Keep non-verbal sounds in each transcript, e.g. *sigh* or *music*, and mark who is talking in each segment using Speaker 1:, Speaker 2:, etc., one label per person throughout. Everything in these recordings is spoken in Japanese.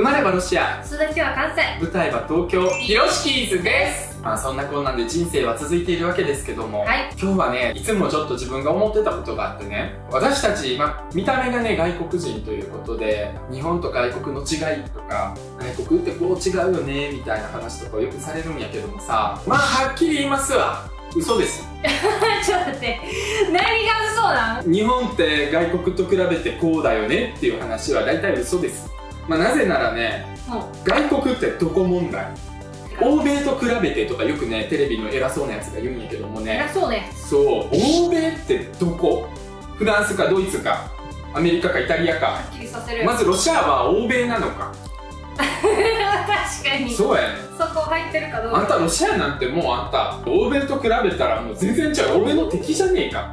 Speaker 1: 生まれはロシア。
Speaker 2: 育ちは関西。
Speaker 1: 舞台は東京。ヒロシキーズです。まあそんなこんなんで人生は続いているわけですけども、
Speaker 2: はい。
Speaker 1: 今日はねいつもちょっと自分が思ってたことがあってね。私たち、まあ、見た目がね外国人ということで日本と外国の違いとか外国ってこう違うよねみたいな話とかよくされるんやけどもさ。まあはっきり言いますわ。嘘です *laughs*
Speaker 2: ちょっと待って。何が嘘なん？
Speaker 1: 日本って外国と比べてこうだよねっていう話は大体嘘ですまあなぜならね
Speaker 2: も
Speaker 1: 外国ってどこ問題？欧米と比べてとかよくねテレビの偉そうなやつが言うんやけども
Speaker 2: う
Speaker 1: ね。
Speaker 2: 偉そうね。
Speaker 1: そう。欧米ってどこ？フランスかドイツかアメリカかイタリアか。
Speaker 2: はっきりさせる。
Speaker 1: まずロシアは欧米なのか。*laughs*
Speaker 2: 確かに。そ
Speaker 1: そうやね。
Speaker 2: こ入ってるかどうか。
Speaker 1: あんたロシアなんてもうあんた欧米と比べたらもう全然違う。欧米の敵じゃねえか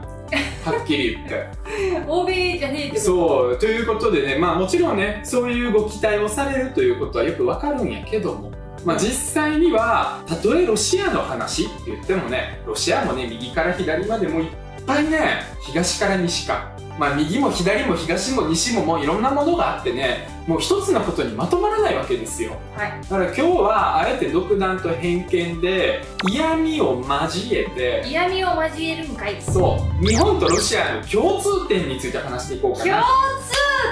Speaker 1: はっきり言って。*laughs*
Speaker 2: 欧米じゃねえって
Speaker 1: そうということでねまあもちろんねそういうご期待をされるということはよくわかるんやけどもまあ実際にはたとえロシアの話って言ってもねロシアもね右から左までもういっぱいね東から西かまあ右も左も東も西ももういろんなものがあってねもう一つのことにまとまらないわけですよ。
Speaker 2: はい。
Speaker 1: だから今日はあえて独断と偏見で嫌味を交えて
Speaker 2: 嫌味を交えるんかい。
Speaker 1: そう日本とロシアの共通点について話していこうか
Speaker 2: 共
Speaker 1: な
Speaker 2: 通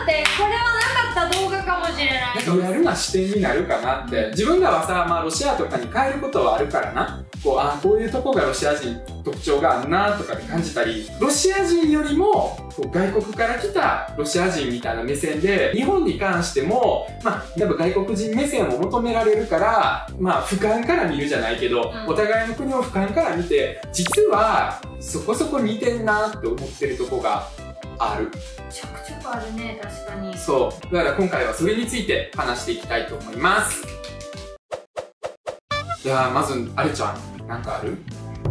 Speaker 2: 点？これはなかった動画かもしれない。
Speaker 1: リアルな視点になるかなって。自分らはさ、まあ、ロシアとかに帰ることはあるからな。こうあこういうとこがロシア人特徴があるなとかって感じたりロシア人よりもこう外国から来たロシア人みたいな目線で日本に関しても、まあ、やっぱ外国人目線を求められるから、まあ、俯瞰から見るじゃないけど、
Speaker 2: うん。
Speaker 1: お互いの国を俯瞰から見て実はそこそこ似てんなって思ってるとこがある。
Speaker 2: ちょくちょくあるね確かに。
Speaker 1: そう。だから今回はそれについて話していきたいと思います。じゃあ、まず、あれちゃん、なんかある？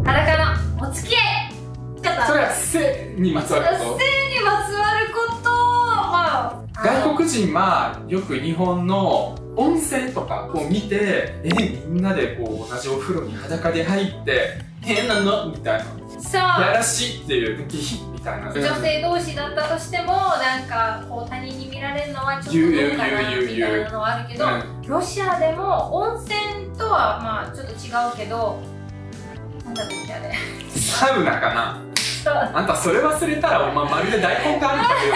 Speaker 2: 裸のお付き合い。方
Speaker 1: それは性にまつわるこ
Speaker 2: 性にまつわること。まあ
Speaker 1: と外国人はよく日本の温泉とかを見て、え、みんなでこう同じお風呂に裸で入って、変なの？みたいな。
Speaker 2: そう。
Speaker 1: やらしいっていう、ゲヒみたいな。
Speaker 2: 女性同士だったとしてもなんかこう他人に見られるのはちょっとどうかなみたいなのはあるけど、
Speaker 1: うん。
Speaker 2: ロシアでも温泉とはまあちょっと違うけどなんだっけあれ。
Speaker 1: サウナかな。あんたそれ忘れたら、お前まるで大根かあんたよ。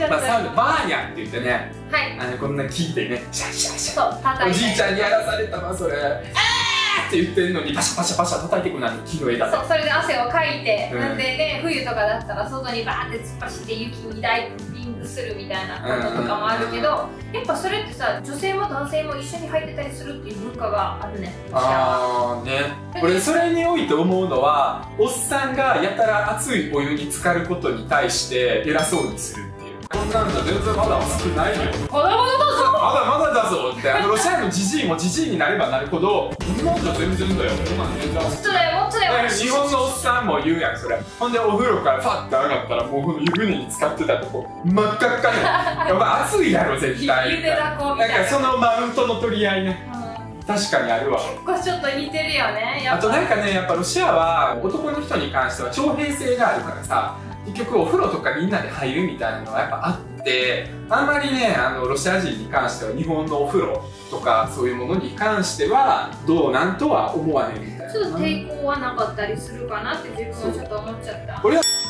Speaker 1: *laughs* まあ、サウナ、バーニャンって言ってね、
Speaker 2: はい。
Speaker 1: あのこんな聞いてね、シャッシャッシャ。おじいちゃんにやらされたわそれ。あーって言ってるのにパシャパシャパシャ叩いてくなる木の枝で
Speaker 2: そうそれで汗をかいて、
Speaker 1: うん。
Speaker 2: なんでね冬とかだったら外にバーって突っ走って雪にダイビングするみたいなこととかもあるけど、やっぱそれってさ女性も男性も一緒に入ってたりするっていう文化があるね。
Speaker 1: ああね。俺それにおいて思うのはおっさんがやたら熱いお湯に浸かることに対して偉そうにする全然まだ熱くないよ
Speaker 2: まだまだだぞ
Speaker 1: まだまだだぞってあのロシアのジジイもジジイになればなるほどこんなんじゃ全然だよ全然熱く
Speaker 2: もっとだよもっとだよ
Speaker 1: 日本のおっさんも言うやんそれほんでお風呂からファッて上がったらもうこの湯船に浸かってたとこ真っ赤っかねやっぱ熱いやろ絶対。
Speaker 2: ゆでだこみたな
Speaker 1: ないんかそのマウントの取り合いね。
Speaker 2: うん。
Speaker 1: 確かにあるわ。
Speaker 2: これちょっと似てるよね。や
Speaker 1: あとなんかねやっぱロシアは男の人に関しては徴兵制があるからさ結局お風呂とかみんなで入るみたいなのはやっぱあってあんまりねあのロシア人に関しては日本のお風呂とかそういうものに関してはどうなんとは思わへんみたいな。
Speaker 2: ちょっと抵抗はなかったりするかなって自分はちょっと思っちゃった。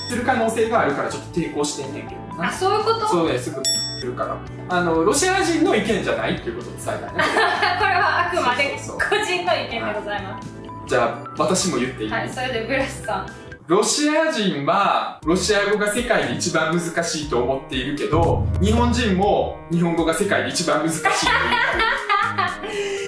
Speaker 1: する可能性があるからちょっと抵抗してんねんけど
Speaker 2: あ
Speaker 1: な
Speaker 2: そういうこと？
Speaker 1: そうねすぐするから。あのロシア人の意見じゃないっていうことを伝えたいね。*laughs*
Speaker 2: これはあくまで個人の意見でございます。
Speaker 1: じゃあ私も言っていい、
Speaker 2: はいそれでブラスさん
Speaker 1: ロシア人はロシア語が世界で一番難しいと思っているけど日本人も日本語が世界で一番難しいと思ってる。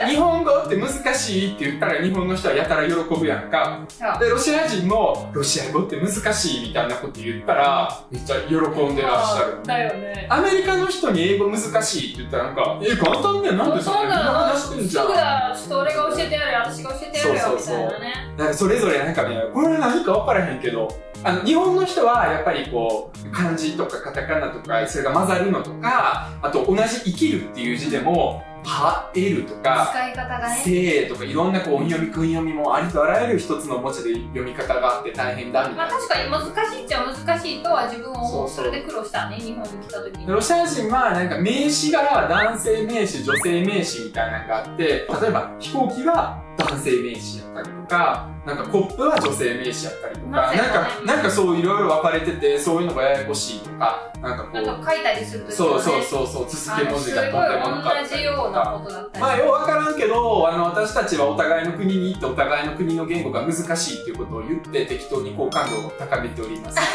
Speaker 1: 日本語って難しいって言ったら日本の人はやたら喜ぶやんか。でロシア人もロシア語って難しいみたいなこと言ったらめっちゃ喜んでらっしゃる。
Speaker 2: だよね。
Speaker 1: アメリカの人に英語難しいって言ったらなんか「え簡単ねなんでそんなに話してんじゃん」
Speaker 2: すぐだ。ちょっと俺が教えてやるよ。私が教えてやるよみ
Speaker 1: そうそうそう。
Speaker 2: たいなね。
Speaker 1: なんかそれぞれなんかねこれ何か分からへんけどあの日本の人はやっぱりこう漢字とかカタカナとかそれが混ざるのとかあと同じ生きるっていう字でもは、L とか、
Speaker 2: 使い方がね。
Speaker 1: せとかいろんなこう音読み、訓読みもありとあらゆる一つの文字で読み方があって大変だみたいな。
Speaker 2: まあ確かに難しいっちゃ難しいとは自分を
Speaker 1: そうそう
Speaker 2: それで苦労したね、日本に来た時に。
Speaker 1: ロシア人はなんか名詞が男性名詞、女性名詞みたいなのがあって、例えば飛行機が男性名詞やったりとか、なんかコップは女性名詞やったりとか、なん
Speaker 2: か
Speaker 1: なんかそういろいろ分かれてて、そういうのがややこしいとか、なんかこ
Speaker 2: なん
Speaker 1: う、
Speaker 2: か書いたりするとき
Speaker 1: そうそうそうそう、続け文字がとんでもなかったりとか。まあ、ようわからんけど、あの、私たちはお互いの国に行ってお互いの国の言語が難しいっていうことを言って適当に好感度を高めております。*laughs*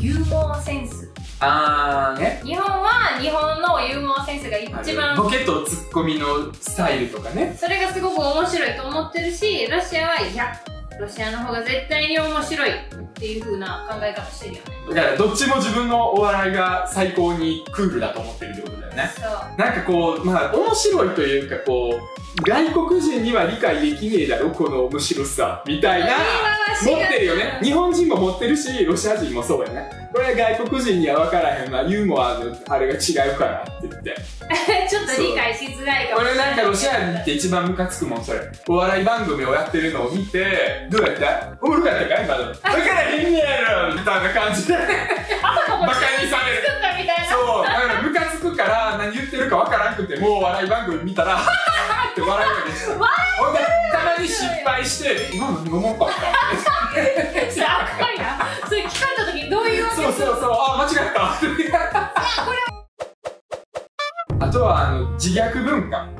Speaker 2: ユーモアセンス。
Speaker 1: あーね。
Speaker 2: 日本は日本のユーモアセンスが一番
Speaker 1: ボケとツッコミのスタイルとかね。
Speaker 2: それがすごく面白いと思ってるしロシアはいやロシアの方が絶対に面白いっていう風な考え方してるよね
Speaker 1: だからどっちも自分のお笑いが最高にクールだと思ってるってことだよね。
Speaker 2: そう
Speaker 1: なんかこう、まあ面白いというかこう、外国人には理解できねえだろ、この面白さ、みたいな。持ってるよね。日本人も持ってるし、ロシア人もそうやね。これは外国人には分からへんな、ユーモアのあれが違うからって言って。*laughs*
Speaker 2: ちょっと理解しづらいかもし
Speaker 1: 俺
Speaker 2: れない
Speaker 1: なんかロシア人って一番ムカつくもん、それ。お笑い番組をやってるのを見て、どうやった？おもろかったか今の。分 *laughs* かんねやろみたいな感じで、バカにされる。そう、だからムカつくから何言ってるかわからんくてもう笑い番組見たら、はははって笑うわけですよ。ほんで、たまに失敗して、今の何がもんかった
Speaker 2: それ赤いなそれ聞かれた時どういうわけ
Speaker 1: そうそうそう、あ、間違った。あとは、あの、自虐文化。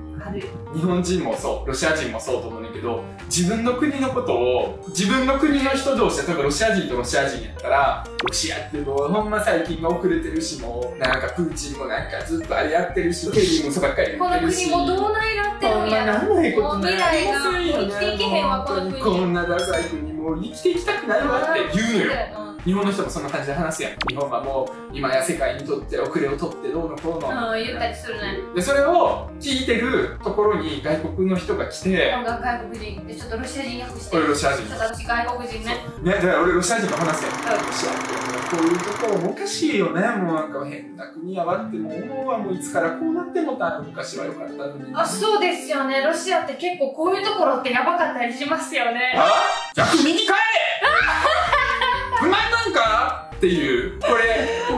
Speaker 1: 日本人もそう、ロシア人もそうと思うんだけど、自分の国のことを、自分の国の人同士で、例えばロシア人とロシア人やったら、ロシアってもうほんま最近が遅れてるし、もう、なんかプーチンもなんかずっとあれやってるし、テレビもそうばっかり
Speaker 2: この
Speaker 1: 言ってるし。
Speaker 2: 国もどうないなってる
Speaker 1: こ
Speaker 2: んや
Speaker 1: なんないこと
Speaker 2: もう
Speaker 1: ない
Speaker 2: 未来が生きていけへんわこの国
Speaker 1: こんなダサい国もう生きていきたくないわって言うのよ。日本の人もそんな感じで話すやん。日本はもう今や世界にとって遅れを取ってどうのこうの。
Speaker 2: うん言ったりするね。
Speaker 1: で、それを聞いてるところに外国の人が来て、
Speaker 2: 外国人でちょっとロシア人訳して。
Speaker 1: 俺ロシア人。
Speaker 2: ちょっと私外国人ね。
Speaker 1: ね、だから俺ロシア人の話やん。
Speaker 2: うん。
Speaker 1: ロシアってもう。こういうとこおかしいよね。もうなんか変な国やわってもう思うわもういつからこうなってもた昔は良かったのに。
Speaker 2: あそうですよね。ロシアって結構こういうところってやばかったりしますよね。
Speaker 1: あじゃあ国に帰れ *laughs* 不満なんか？っていう。これ、こ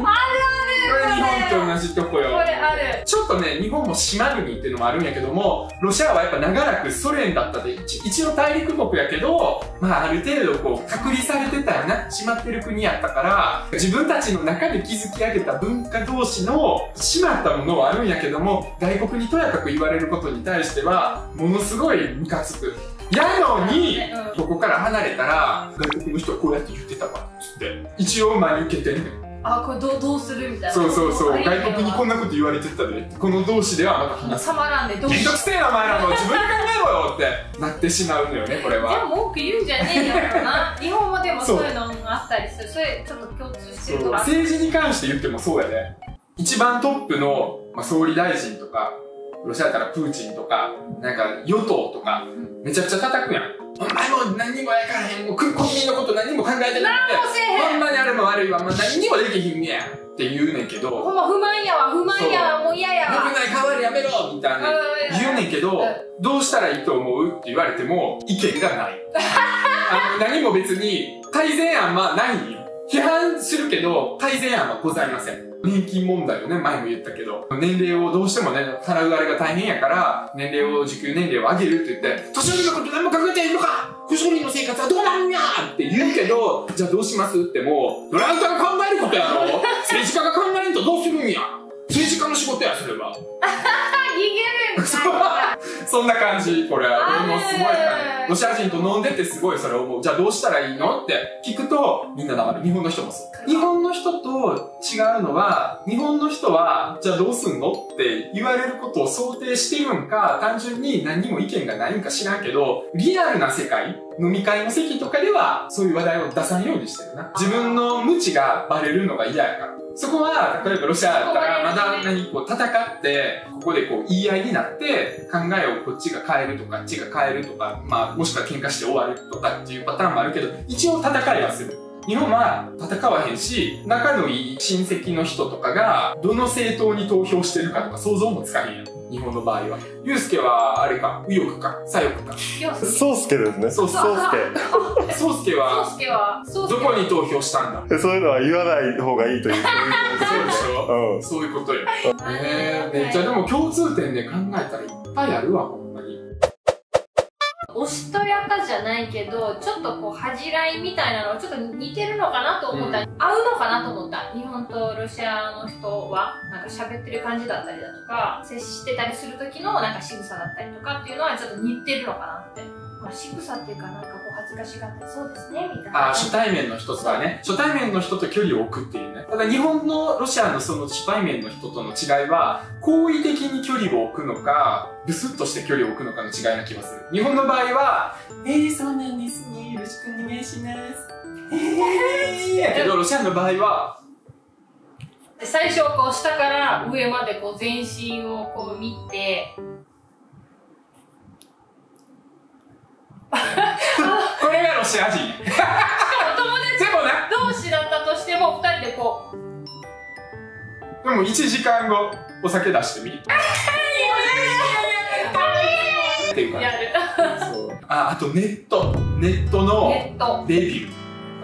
Speaker 1: れ日本と同じとこ
Speaker 2: こ
Speaker 1: よ。
Speaker 2: れある
Speaker 1: ちょっとね、日本も島国っていうのもあるんやけども、ロシアはやっぱ長らくソ連だったで、一一応大陸国やけど、まあある程度こう隔離されてたよな、閉まってる国やったから、自分たちの中で築き上げた文化同士の閉まったものはあるんやけども、外国にとやかく言われることに対しては、ものすごいムカつく。やのに、
Speaker 2: うん
Speaker 1: ここから離れたら、外国の人はこうやって言ってたわ、つって。一応真に受けてんねん。
Speaker 2: あこれどうどうするみたいな
Speaker 1: そうそうそう。外国にこんなこと言われてたで。この同士ではまた話す。
Speaker 2: たまらんでどう
Speaker 1: めんどくせえな、お前らも自分で考えろよってなってしまうのよね、これ
Speaker 2: で
Speaker 1: は。
Speaker 2: も文句言うんじゃねえよな *laughs* 日本もでもそういうのがあったりするそれちょっと共通してるとか
Speaker 1: 政治に関して言ってもそうやね。一番トップの、まあ、総理大臣とか、ロシアだったらプーチンとか、なんか与党とか、めちゃくちゃ叩くやん。お前も何にもやからへん、もう国民のこと何にも考えてなくて、
Speaker 2: 何もせえへん。
Speaker 1: ほんまにあれも悪いわ、もう何にもできひんねやって言うねんけど、
Speaker 2: ほんま不満やわ不満やわもう嫌やわ。
Speaker 1: 良くない代わりやめろみたいな言うねんけど、どうしたらいいと思うって言われても、意見がない。あの、何も別に、改善案はない批判するけど、改善案はございません。年金問題をね、前も言ったけど、年齢をどうしてもね、払うあれが大変やから、年齢を、受給年齢を上げるって言って、年寄りのこと何も考えてへんのか年寄りの生活はどうなるんやって言うけど、じゃあどうしますってもう、ドランカが考えることやろ政治家が考えんとどうするんや政治家の仕事や、それは。
Speaker 2: 逃げるんかい *laughs*
Speaker 1: そんな感じ、これ。俺もすごいロシア人と飲んでてすごいそれ思う。じゃあどうしたらいいのって聞くと、みんな黙る。日本の人もそう。日本の人と違うのは、日本の人は、じゃあどうすんのって言われることを想定してるんか、単純に何にも意見がないんか知らんけど、リアルな世界、飲み会の席とかでは、そういう話題を出さんようにしてるな。自分の無知がバレるのが嫌やから。そこは、例えばロシアだったら、まだ何こう戦って、ここでこう言い合いになって、考えをこっちが変えるとか、あっちが変えるとか、まあ、もしくは喧嘩して終わるとかっていうパターンもあるけど、一応戦いはする。日本は戦わへんし、仲のいい親戚の人とかが、どの政党に投票してるかとか想像もつかへんやん。日本の場合は。ゆうすけは、あれか、右翼か、左翼か。
Speaker 3: そうすけですね。
Speaker 1: そう
Speaker 3: すけ。
Speaker 1: そうすけ
Speaker 2: そう
Speaker 1: は、
Speaker 2: すけはそうす
Speaker 1: ど
Speaker 2: け
Speaker 1: こに投票したんだ？
Speaker 3: でそういうのは言わない方がいいという。
Speaker 1: そうでしょ？
Speaker 3: うん。
Speaker 1: そういうことよ。えー、めっちゃでも共通点で考えたらいっぱいあるわ、ほんまに。
Speaker 2: おしとやかじゃないけどちょっとこう恥じらいみたいなのちょっと似てるのかなと思った、
Speaker 1: う
Speaker 2: 合うのかなと思った。日本とロシアの人はなんか喋ってる感じだったりだとか接してたりする時のなんか仕草だったりとかっていうのはちょっと似てるのかなって、まあ、仕草っていうかなんかこう恥ずかしがったりそうですねみたいな
Speaker 1: あー初対面の人とはね、初対面の人と距離を置くっていうね。ただ日本のロシアのその初対面の人との違いは、好意的に距離を置くのか、ブスッとして距離を置くのかの違いな気がする。日本の場合は、えー、そうなんですね。よろしくお願いします。えー、やけどロシアの場合は、
Speaker 2: で最初こう下から上までこう全身をこう見て *laughs*
Speaker 1: これがロシア人。
Speaker 2: しかも友達
Speaker 1: でもね、
Speaker 2: 同士だったとしても二人でこう
Speaker 1: でも1時間後、お酒出してみ。っ *laughs* ていう感
Speaker 2: やる
Speaker 1: じ。そう。あ、あとネット。ネットの
Speaker 2: ネット
Speaker 1: レビュー。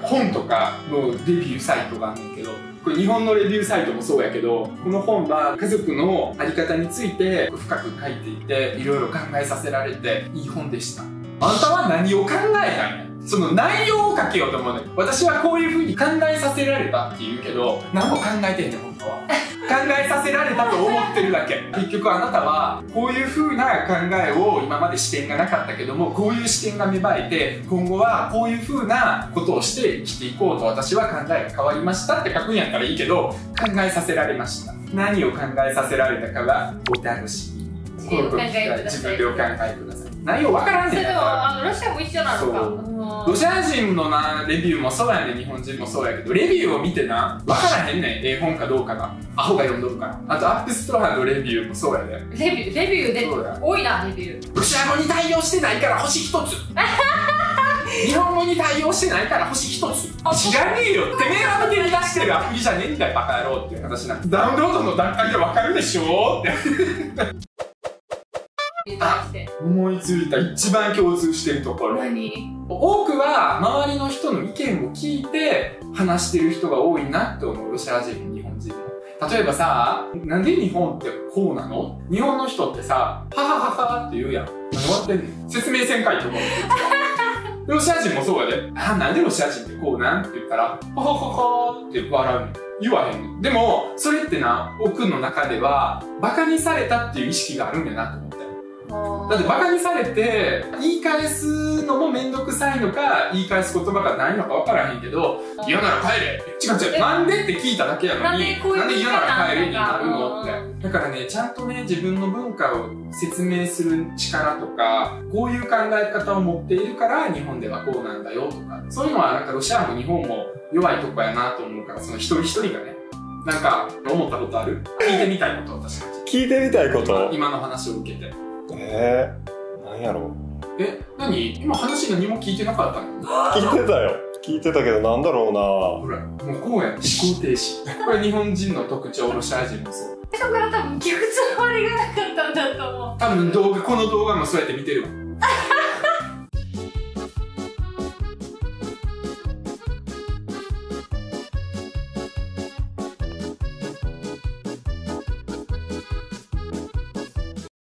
Speaker 1: 本とかのレビューサイトがあるんだけど、これ日本のレビューサイトもそうやけど、この本は家族のあり方について深く書いていて、いろいろ考えさせられて、いい本でした。あんたは何を考えたんや？その内容を書けようと思うね私はこういう風に考えさせられたって言うけど、何も考えてんねん、本当は。*laughs* 考えさせられたと思ってるだけ。結局あなたは、こういう風な考えを今まで視点がなかったけども、こういう視点が芽生えて、今後はこういう風なことをして生きていこうと私は考えが変わりましたって書くんやったらいいけど、考えさせられました。何を考えさせられたかはお楽しみに。
Speaker 2: 自分でお考えください
Speaker 1: 内容わからんねん。
Speaker 2: あのロシアも一緒なのか
Speaker 1: ロシア人のな、レビューもそうやねん、日本人もそうやけど、レビューを見てな、わからへんねん、ええ本かどうかが。アホが読んどるから。あと、 App Store のレビューもそうやで。
Speaker 2: レビューレビューで多いなレビュー
Speaker 1: ロシア語に対応してないから星一つ。*laughs* 日本語に対応してないから星一つ。知らねえよ。てめえが手に出してるアプリじゃねえんだよ、バカ野郎っていう話なんダウンロードの段階でわかるでしょって。思いついた一番共通してるところ。
Speaker 2: 何？
Speaker 1: 多くは周りの人の意見を聞いて話してる人が多いなって思うロシア人も日本人も。例えばさなんで日本ってこうなの？日本の人ってさははははって言うやん。何終わってんの説明せんかいと思うロシア人もそうやで。あなんでロシア人ってこうなん？って言ったらははははって笑うの言わへんのでもそれってな奥の中ではバカにされたっていう意識があるんやなと思だってバカにされて言い返すのもめんどくさいのか言い返す言葉がないのか分からへんけど嫌なら帰れ。違う違う。
Speaker 2: え
Speaker 1: なんでって聞いただけやの
Speaker 2: なん
Speaker 1: に
Speaker 2: で
Speaker 1: 嫌なら帰れになるのって。
Speaker 2: う
Speaker 1: だからねちゃんとね自分の文化を説明する力とかこういう考え方を持っているから日本ではこうなんだよとかそういうのはなんかロシアも日本も弱いとこやなと思うからその一人一人がねなんか思ったことある？聞いてみたいこと私たち。
Speaker 3: 聞いてみたいこと？
Speaker 1: 今の話を受けて
Speaker 3: えー、なんやろ
Speaker 1: え、何？今話何も聞いてなかったの？
Speaker 3: 聞いてたよ聞いてたけどなんだろうな
Speaker 1: ほら、もうこうやん。思考停止。これ日本人の特徴、ロシア人もそう。
Speaker 2: 最初から多分気物のあれがなかったんだと思う
Speaker 1: 多分動画、この動画もそうやって見てるわ。